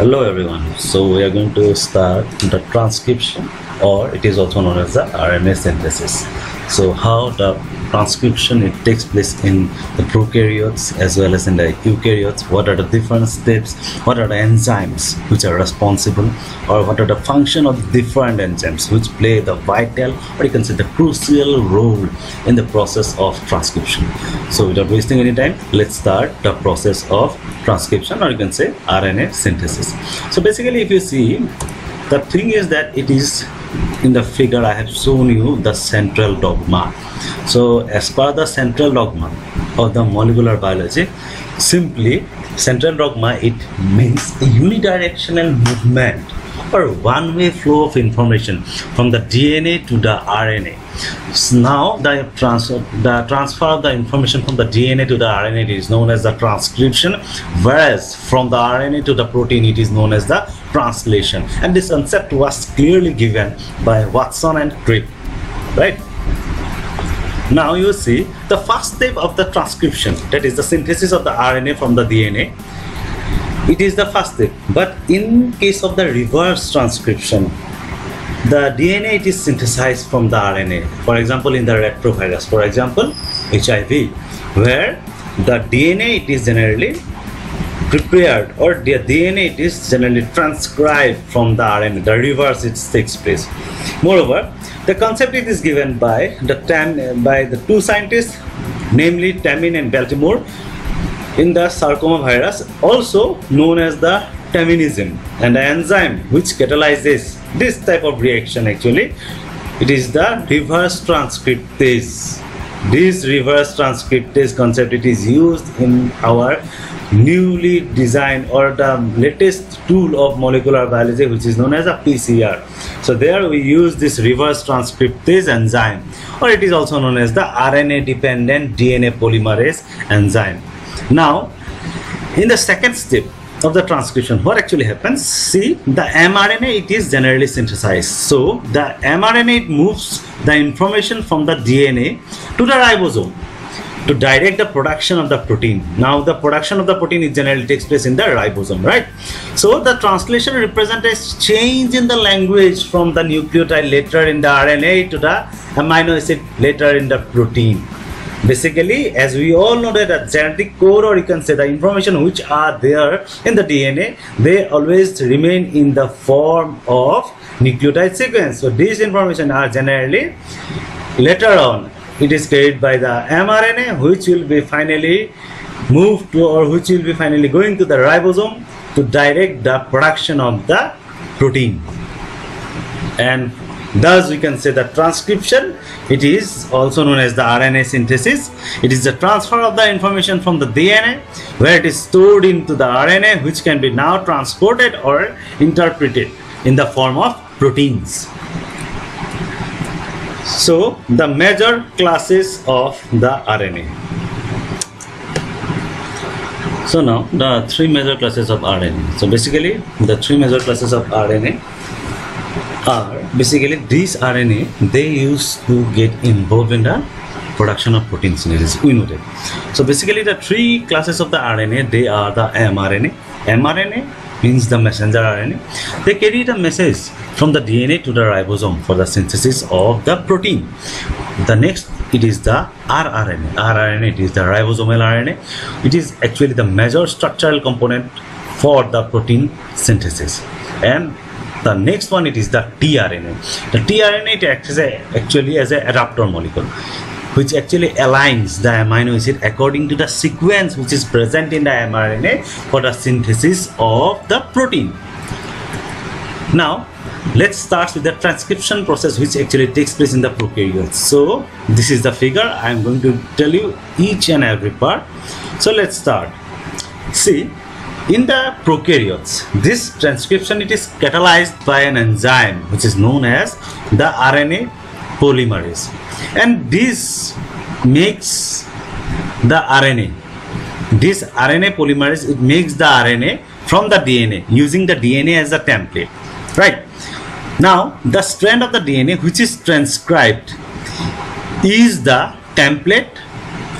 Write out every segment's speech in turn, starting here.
Hello everyone. So we are going to start the transcription or it is also known as the RNA synthesis. So how the transcription it takes place in the prokaryotes as well as in the eukaryotes. What are the different steps? What are the enzymes which are responsible or what are the function of different enzymes which play the vital or you can say the crucial role in the process of transcription. So without wasting any time, let's start the process of transcription or you can say RNA synthesis. So basically if you see the thing is that it is in the figure I have shown you the central dogma. So as per the central dogma of the molecular biology, simply central dogma it means unidirectional movement or one-way flow of information from the DNA to the RNA. So now the transfer, the transfer of the information from the DNA to the RNA is known as the transcription, whereas from the RNA to the protein it is known as the translation. And this concept was clearly given by Watson and Crick, right? Now you see the first step of the transcription, that is the synthesis of the RNA from the DNA it is the first step. But in case of the reverse transcription the dna it is synthesized from the rna for example in the retrovirus for example hiv where the dna it is generally prepared or the dna it is generally transcribed from the rna the reverse it takes place. Moreover the concept it is given by the by the two scientists namely Temin and baltimore in the sarcoma virus also known as the Teminism and the enzyme which catalyzes this type of reaction actually it is the reverse transcriptase this reverse transcriptase concept it is used in our newly designed or the latest tool of molecular biology which is known as a PCR. So there we use this reverse transcriptase enzyme or it is also known as the RNA dependent DNA polymerase enzyme. Now, in the second step of the transcription, what actually happens? See, the mRNA, it is generally synthesized. So, the mRNA, moves the information from the DNA to the ribosome to direct the production of the protein. Now the production of the protein is generally takes place in the ribosome, right? So the translation represents change in the language from the nucleotide later in the RNA to the amino acid later in the protein basically as we all know that genetic code or you can say the information which are there in the dna they always remain in the form of nucleotide sequence. So these information are generally later on it is carried by the mrna which will be finally moved to or which will be finally going to the ribosome to direct the production of the protein. And Thus, we can say that transcription, it is also known as the RNA synthesis. It is the transfer of the information from the DNA where it is stored into the RNA which can be now transported or interpreted in the form of proteins. So, the major classes of the RNA. So now the three major classes of RNA. So basically the three major classes of RNA are basically these RNA they used to get involved in the production of protein synthesis. We know that. So basically the three classes of the RNA they are the mRNA. mRNA means the messenger RNA they carry the message from the DNA to the ribosome for the synthesis of the protein. The next it is the rRNA. rRNA it is the ribosomal RNA it is actually the major structural component for the protein synthesis. And the next one it is the tRNA. The tRNA it acts as a, actually as a adapter molecule which actually aligns the amino acid according to the sequence which is present in the mRNA for the synthesis of the protein. Now let's start with the transcription process which actually takes place in the prokaryotes. So this is the figure I am going to tell you each and every part. So let's start. See in the prokaryotes, this transcription it is catalyzed by an enzyme which is known as the RNA polymerase. And this makes the RNA this RNA polymerase it makes the RNA from the DNA using the DNA as a template. Right. Now the strand of the DNA which is transcribed is the template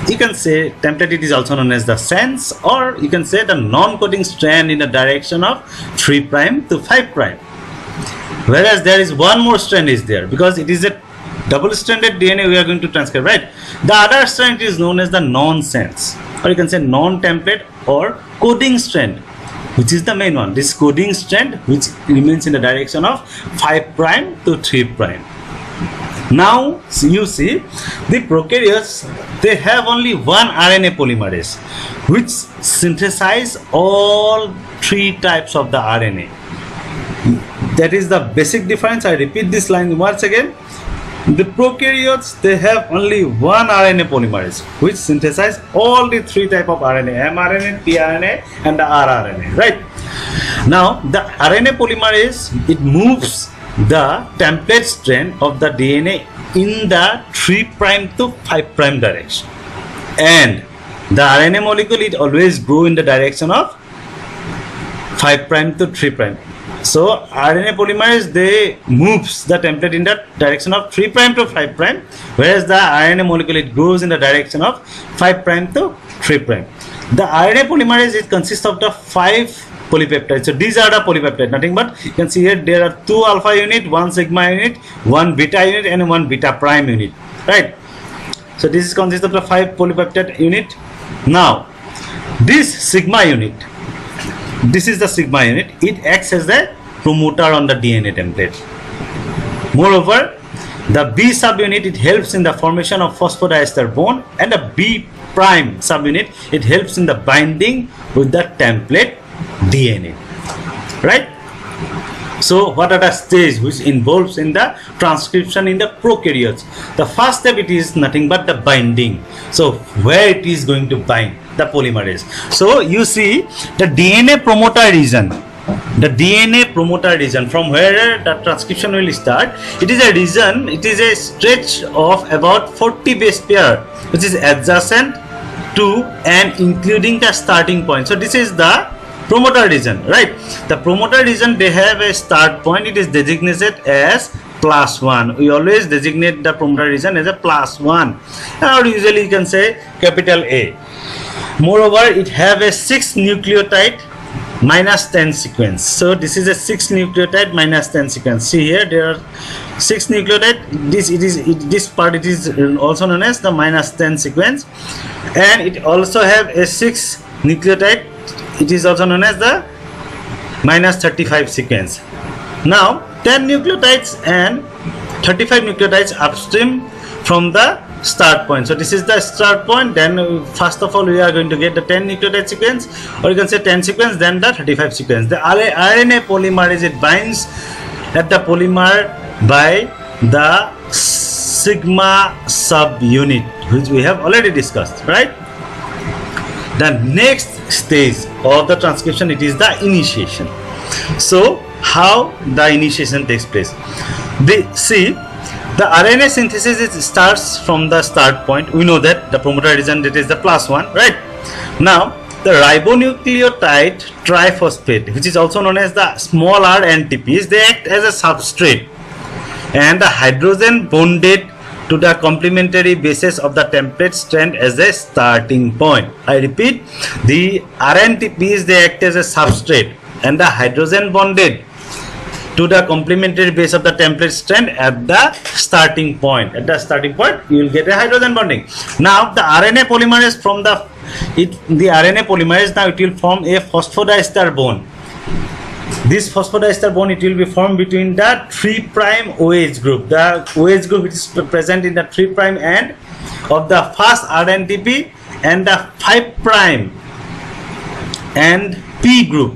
you can say template it is also known as the sense or you can say the non-coding strand in the direction of 3 prime to 5 prime. Whereas there is one more strand is there because it is a double stranded DNA we are going to transcribe right? The other strand is known as the non-sense or you can say non-template or coding strand which is the main one. This coding strand which remains in the direction of 5 prime to 3 prime now you see the prokaryotes they have only one RNA polymerase which synthesize all three types of the RNA that is the basic difference. I repeat this line once again. The prokaryotes they have only one RNA polymerase which synthesize all the three type of RNA mRNA, tRNA and the rRNA right? Now the RNA polymerase it moves the template strand of the DNA in the 3 prime to 5 prime direction. And the RNA molecule it always grow in the direction of 5 prime to 3 prime. So RNA polymerase they moves the template in the direction of 3 prime to 5 prime whereas the RNA molecule it goes in the direction of 5 prime to 3 prime. The RNA polymerase it consists of the 5 polypeptide. So these are the polypeptide, nothing but you can see here there are two alpha unit, one sigma unit, one beta unit, and one beta prime unit, right? So this is consists of the five polypeptide unit. Now this sigma unit, this is the sigma unit. It acts as the promoter on the DNA template. Moreover, the B subunit it helps in the formation of phosphodiester bond and the B prime subunit it helps in the binding with the template DNA right? So what are the stage which involves in the transcription in the prokaryotes? The first step it is nothing but the binding. So where it is going to bind? The polymerase. So you see the DNA promoter region. The DNA promoter region from where the transcription will start it is a region it is a stretch of about 40 base pair which is adjacent to and including the starting point. So this is the promoter region right? The promoter region they have a start point. It is designated as plus one. We always designate the promoter region as a plus one. Or usually you can say capital a. Moreover it have a six nucleotide minus 10 sequence. So this is a 6 nucleotide minus 10 sequence. See here there are 6 nucleotide. This it is it, this part it is also known as the minus 10 sequence. And it also have a 6 nucleotide it is also known as the minus 35 sequence. Now 10 nucleotides and 35 nucleotides upstream from the start point. So this is the start point then first of all we are going to get the 10 nucleotide sequence or you can say 10 sequence then the 35 sequence. The RNA polymerase it binds at the polymer by the sigma subunit which we have already discussed right the next stage of the transcription it is the initiation. So how the initiation takes place? They see the RNA synthesis starts from the start point. We know that the promoter region that is the plus one right? Now the ribonucleotide triphosphate which is also known as the small r NTPs they act as a substrate. And the hydrogen bonded to the complementary basis of the template strand as a starting point. I repeat, the RNTPs they act as a substrate and the hydrogen bonded to the complementary base of the template strand at the starting point. At the starting point, you will get a hydrogen bonding. Now, the RNA polymerase from the it the RNA polymerase now it will form a phosphodiester bond this phosphodiester bond it will be formed between the 3 prime OH group. The OH group which is present in the 3 prime end of the first RNTP and the 5 prime and P group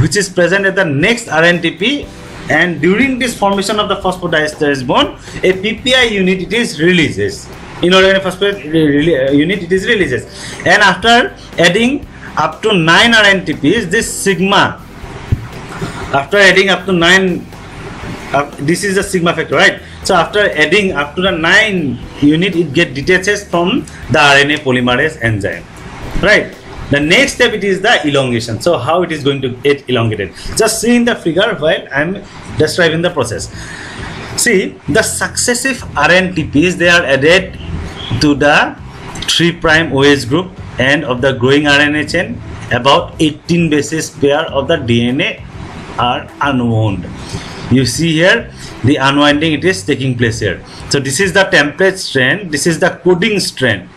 which is present at the next RNTP and during this formation of the phosphodiester bond a PPI unit it is releases. Inorganic phosphate uh, unit it is releases. And after adding up to 9 RNTPs this sigma after adding up to 9 uh, this is the sigma factor right? So after adding up to the 9 unit it get detaches from the RNA polymerase enzyme right? The next step it is the elongation. So how it is going to get elongated? Just see in the figure while I'm describing the process. See the successive RNTPs they are added to the 3 prime OH group end of the growing RNA chain about 18 bases pair of the DNA are unwound. You see here the unwinding it is taking place here. So this is the template strand this is the coding strand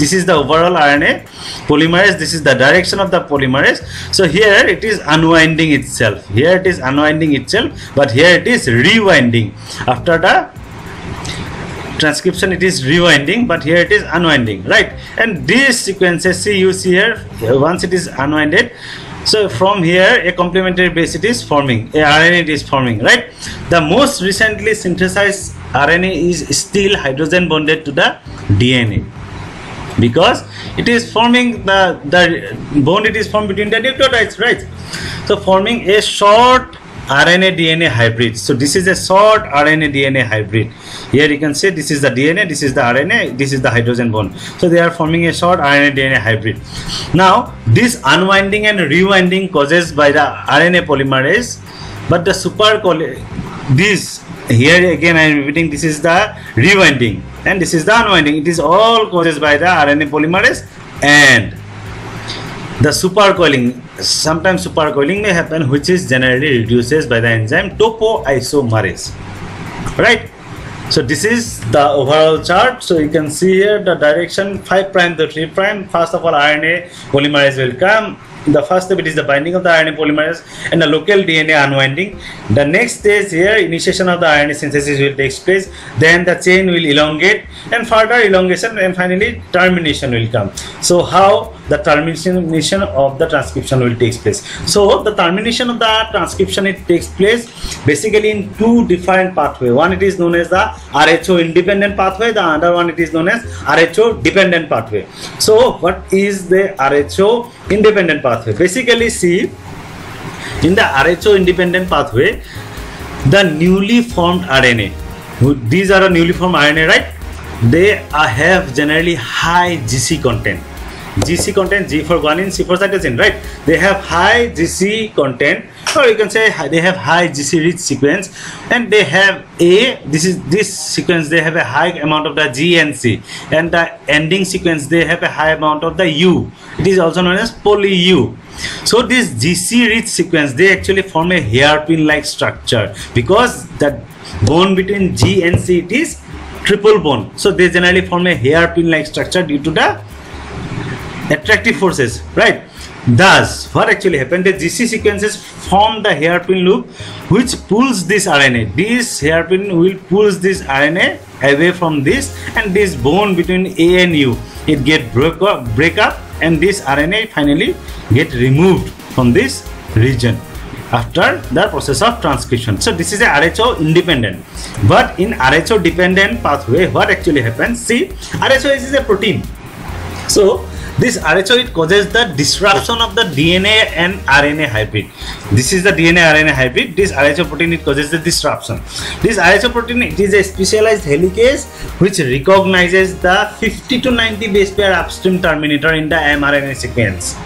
this is the overall RNA polymerase this is the direction of the polymerase. So here it is unwinding itself. Here it is unwinding itself but here it is rewinding. After the transcription it is rewinding but here it is unwinding right? And these sequences see you see here once it is unwinded so from here a complementary base it is forming. A RNA is forming right? The most recently synthesized RNA is still hydrogen bonded to the DNA because it is forming the the bond it is formed between the nucleotides right? So forming a short RNA DNA hybrid. So this is a short RNA DNA hybrid. Here you can see this is the DNA, this is the RNA, this is the hydrogen bond. So they are forming a short RNA DNA hybrid. Now this unwinding and rewinding causes by the RNA polymerase, but the super this here again I am repeating this is the rewinding and this is the unwinding. It is all causes by the RNA polymerase and the supercoiling sometimes supercoiling may happen which is generally reduces by the enzyme topoisomerase right so this is the overall chart so you can see here the direction 5 prime to 3 prime first of all rna polymerase will come the first step it is the binding of the RNA polymerase and the local DNA unwinding. The next stage here initiation of the RNA synthesis will take place. Then the chain will elongate and further elongation and finally termination will come. So how the termination of the transcription will take place. So the termination of the transcription it takes place basically in two different pathway. One it is known as the RHO independent pathway. The other one it is known as RHO dependent pathway. So what is the RHO independent pathway? Basically see in the RHO independent pathway the newly formed RNA these are a newly formed RNA right they have generally high GC content GC content, G for guanine, C for cytosine, right? They have high GC content, or you can say they have high GC rich sequence, and they have A. This is this sequence. They have a high amount of the G and C, and the ending sequence they have a high amount of the U. It is also known as poly U. So this GC rich sequence they actually form a hairpin like structure because the bone between G and C it is triple bone. So they generally form a hairpin like structure due to the attractive forces right? Thus what actually happened the gc sequences form the hairpin loop which pulls this rna this hairpin will pulls this rna away from this and this bone between a and u it get broke up break up and this rna finally get removed from this region after the process of transcription. So this is a rho independent. But in rho dependent pathway what actually happens? See rho is a protein. So this RHO it causes the disruption of the DNA and RNA hybrid. This is the DNA RNA hybrid. This RHO protein it causes the disruption. This RHO protein it is a specialized helicase which recognizes the 50 to 90 base pair upstream terminator in the mRNA sequence.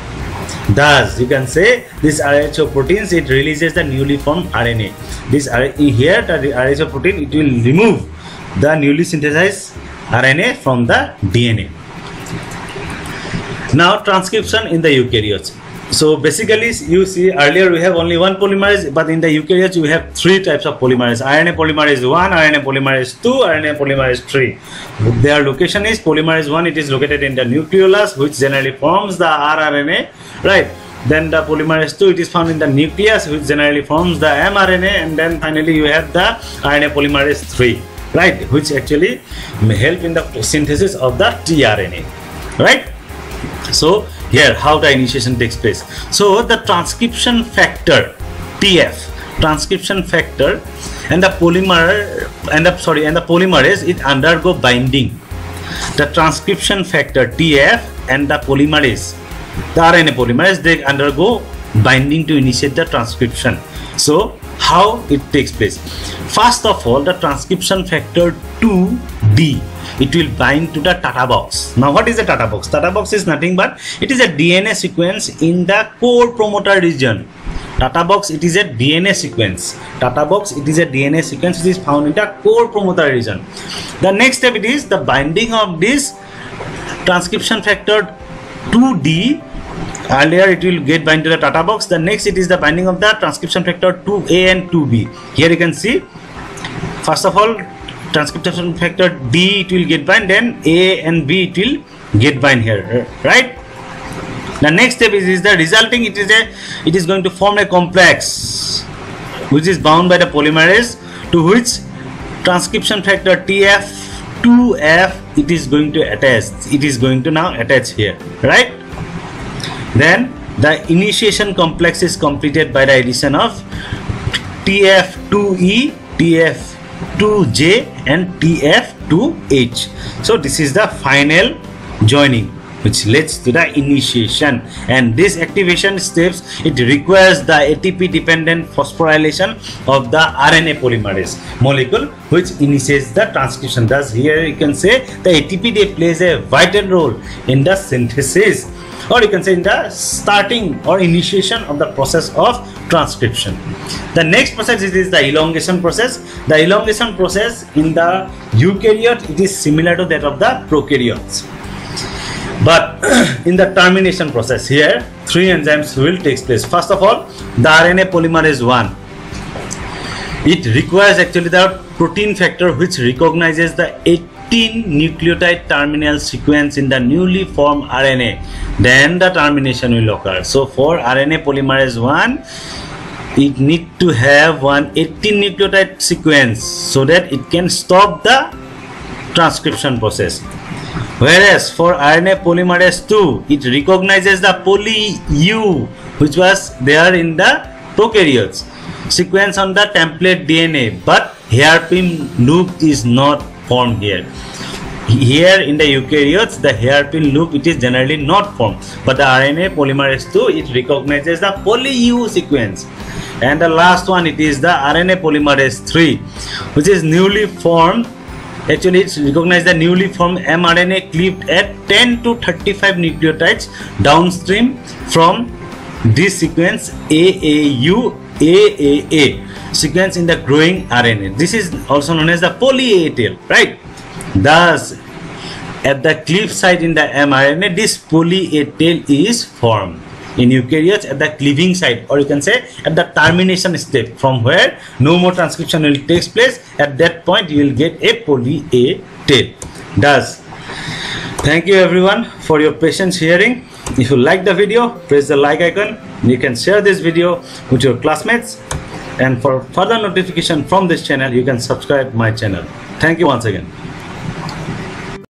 Thus, you can say this RHO proteins it releases the newly formed RNA. This here the RHO protein it will remove the newly synthesized RNA from the DNA. Now transcription in the eukaryotes. So basically you see earlier we have only one polymerase but in the eukaryotes we have three types of polymerase. RNA polymerase 1, RNA polymerase 2, RNA polymerase 3. Their location is polymerase 1 it is located in the nucleolus which generally forms the rRNA right. Then the polymerase 2 it is found in the nucleus which generally forms the mRNA and then finally you have the RNA polymerase 3 right which actually help in the synthesis of the tRNA right so here how the initiation takes place. So the transcription factor tf transcription factor and the polymer and the sorry and the polymerase it undergo binding. The transcription factor tf and the polymerase the rna polymerase they undergo binding to initiate the transcription. So how it takes place. First of all the transcription factor 2b it will bind to the Tata box. Now what is the Tata box? Tata box is nothing but it is a DNA sequence in the core promoter region. Tata box it is a DNA sequence. Tata box it is a DNA sequence which is found in the core promoter region. The next step it is the binding of this transcription factor 2D earlier it will get bind to the Tata box the next it is the binding of the transcription factor 2A and 2B here you can see first of all transcription factor D it will get bind then A and B it will get bind here right? The next step is, is the resulting it is a it is going to form a complex which is bound by the polymerase to which transcription factor TF 2F it is going to attach it is going to now attach here right? Then the initiation complex is completed by the addition of TF2E, TF2J and TF2H. So this is the final joining which leads to the initiation and this activation steps it requires the ATP dependent phosphorylation of the RNA polymerase molecule which initiates the transcription thus here you can say the ATP plays a vital role in the synthesis or you can say in the starting or initiation of the process of transcription. The next process is, is the elongation process. The elongation process in the eukaryote it is similar to that of the prokaryotes. But in the termination process here, three enzymes will take place. First of all, the RNA polymerase 1. It requires actually the protein factor which recognizes the 18 nucleotide terminal sequence in the newly formed RNA then the termination will occur. So for RNA polymerase 1 it need to have one 18 nucleotide sequence so that it can stop the transcription process. Whereas for RNA polymerase 2 it recognizes the poly U which was there in the prokaryotes. Sequence on the template DNA but hairpin loop is not formed here. Here in the eukaryotes the hairpin loop it is generally not formed. But the rna polymerase 2 it recognizes the poly u sequence. And the last one it is the rna polymerase 3 which is newly formed. Actually it's recognized the newly formed mrna clipped at 10 to 35 nucleotides downstream from this sequence aau aaa sequence in the growing rna this is also known as the poly a tail right Thus, at the cleave site in the mRNA, this poly A tail is formed. In eukaryotes, at the cleaving site, or you can say at the termination step, from where no more transcription will take place. At that point, you will get a poly A tail. Thus, thank you everyone for your patience hearing. If you like the video, press the like icon. You can share this video with your classmates. And for further notification from this channel, you can subscribe my channel. Thank you once again.